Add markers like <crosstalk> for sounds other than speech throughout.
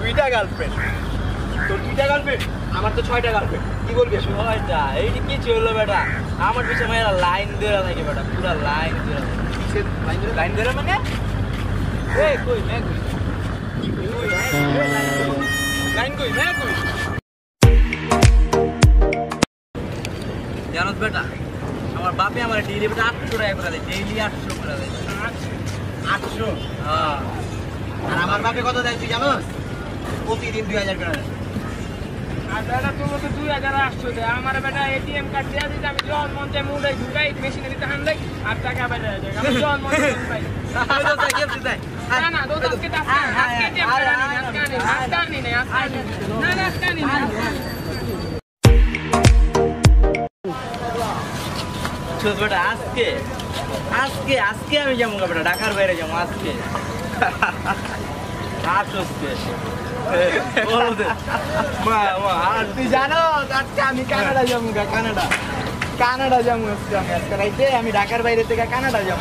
দুইটা গার্লফ্রেন্ড তোর দুইটা গার্লফ্রেন্ড আমার তো ছয়টা গার্লফ্রেন্ড কি বলবি ছয়টা? এইটি কি চলল বেটা? আমার পিছনে মেয়েরা লাইন ধরে থাকে বেটা পুরা লাইন কিসের লাইন ধরে? মানে? এ কই মে কই? লাইন কই? কই জানোস বেটা আমার বাপে আমার ডেইলি বেটা আটশো টাকা করে দেয় ডেইলি আটশো করে দেয়। আটশো? হ্যাঁ আর আমার বাপে কত দেয় তুই জানোস? প্রতিদিন দুই হাজার করে আর বেটা দুই হাজার আসছো আমার বেটা এটিএম কার্ড দেওয়া দিতে আমি মঞ্চে মুড়ে ঢুকাই মেশিনে দিতে হান দেয় আর টাকা বেটা যায়। আমি জল মঞ্চে ঢুকাই না না দোস্ত আজকে আজকে আজকে এটিএম কার্ড আনি আজকে আনি না আজকে না না। আজকে আনি না বেটা আজকে আজকে আজকে আমি যাব বেটা ঢাকার বাইরে যাব আজকে। <laughs> আজকে মা মা আর তুই জানো আজকে আমি কানাডা যাব গা কানাডা কানাডা যাব আজকে আমি আজকে রাইতে আমি ঢাকার বাইরে থেকে কানাডা যাব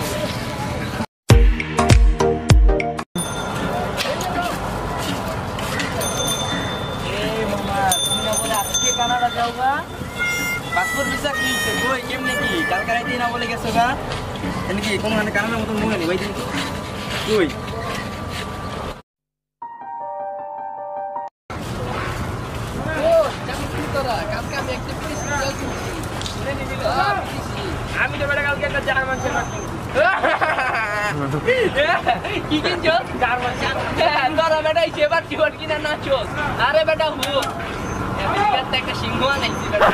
এই মামা তুমি না বলে আজকে কানাডা যাও গা পাসপোর্ট ভিসা কি কই কেমনে কি কালকে রাইতে না বলে গেছো গা এনে কি কোনো মানে কানাডার মতো মনে নেই ভাই কই আমি তো বেটা কালকে একটা জার্মান শেফার্ড <laughs> কি কিনছো? জার্মান ধরো বেটা আরে হু একটা সিংহ আনাইছি বেটা।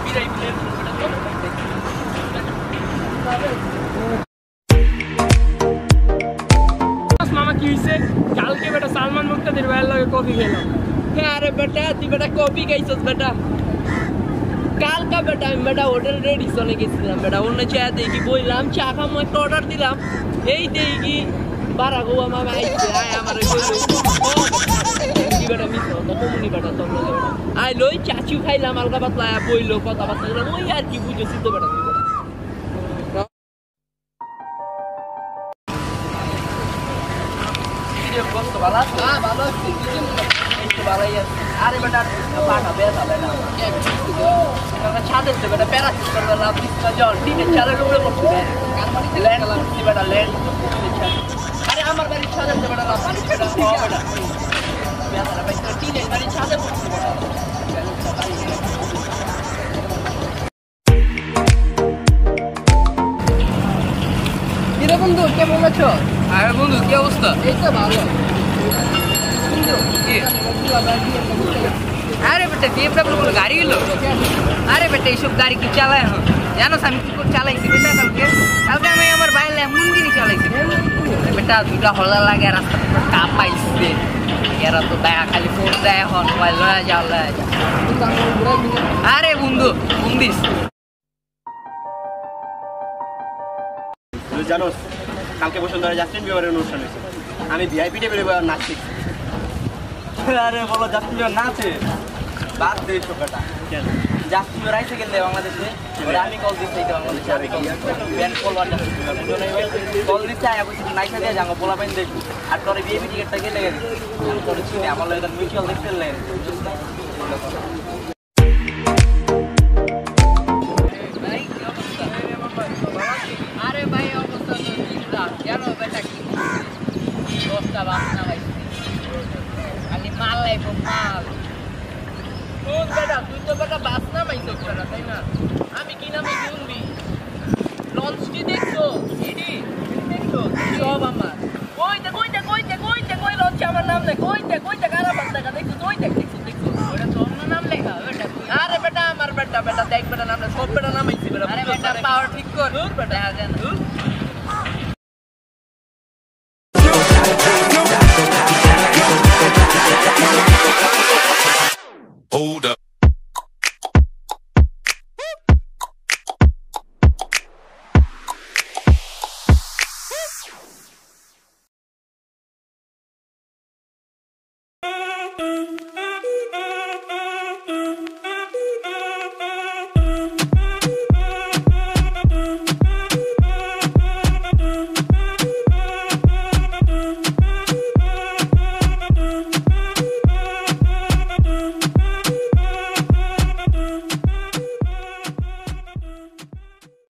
<laughs> বিরাই মামা কি হইছে? কালকে বেটা সালমান মুক্তাদির ভাইয়ের লগে কফি খেলাম। আরে বেটা তুই বেটা কপি খাইছস বেটা কালকা বেটা আমি বেটা হোটেল রেডিসনে গেছিলাম বেটা অন্য চা দেখি বললাম চা খামো একটা অর্ডার দিলাম এই দেখি বারা গোয়া মামা আইছে আয় আমার বেটা মিস তো কমুনি বেটা তোর আই লই চাচু খাইলাম আলগা পাতলা বইলো কথা বার্তা ওই আর কি বুঝেছি তো বেটা বন্ধু, ভালো আছো? তো ভালোই আছি। আরে বেটা পাটা ব্যথা বেটা আমার ছাদের তো বেটা প্যারাসিট করে লাভ দিচ্ছিল জল টিনের ছাদের উপরে পড়ছে ল্যান্ড করছি বেটা ল্যান্ড আরে আমার বাড়ির ছাদের তো বেটা লাভ দিচ্ছি বেটা ব্যথাটা পাইছে টিনের বাড়ির ছাদে পড়ছে বেটা। বন্ধু কেমন আছো? আরে বন্ধু কি অবস্থা? এই তো ভালো। আরে বেটা বিএমডব্লিউ বলে গাড়ি এলো আরে বেটা, এইসব গাড়ি কি চালায় এখন? জানোস আমি কি করে চালাইছি বেটা কালকে? কালকে আমি আমার বাইরে এমন জিনিস চালাইছি। বেটা, দুটা হলা লাগে, রাস্তা কাপাইছে এরা তো দেখা, খালি ফোন দেয় এখন লয়া যাও লয়া যাও। আরে বন্ধু বন্দিস তুই জানোস, কালকে বসুন্ধরা জাস্টিন বিবারের অনুষ্ঠান হয়েছে। আমি ভিআইপি টেবিলে বসে নাচ শিখছি আরে বলো জাতীয় বিবার নাচে বাদ দে জাস্টিন বিবার আইছে কেন? বাংলাদেশে আমি কল দিচ্ছি বাংলাদেশে। আমি কল ব্যান ভাই কল দিচ্ছে আয়া কইছি নাইসা দিয়ে যাঙ্গো পোলা পেন দেখু। আর তোর বিয়ে টিকিটটা কে লেগে চিনি আমার মিউচুয়াল দেখতে লাগে খালি মাল কোন বেটা তুই তো বেটা বাসনা মাইছো বেটা তাই না? আমি কি নামে শুনবি? লঞ্চটি দেখছ? সিডি? দেখছ? সব আমার। কইতে কইতে কইতে কইতে কই লঞ্চে আমার নাম লেখ? কইতে কইতে কারা বাস দেখা দেখছ তুই দেখ দেখছ দেখছ। ওটা তো অন্য নাম লেখা ওটা আরে বেটা আমার বেটা বেটা দেখ বেটা নাম সব বেটা নাম আইছি বেটা আরে বেটা পাওয়ার ঠিক কর। দূর বেটা। দেখ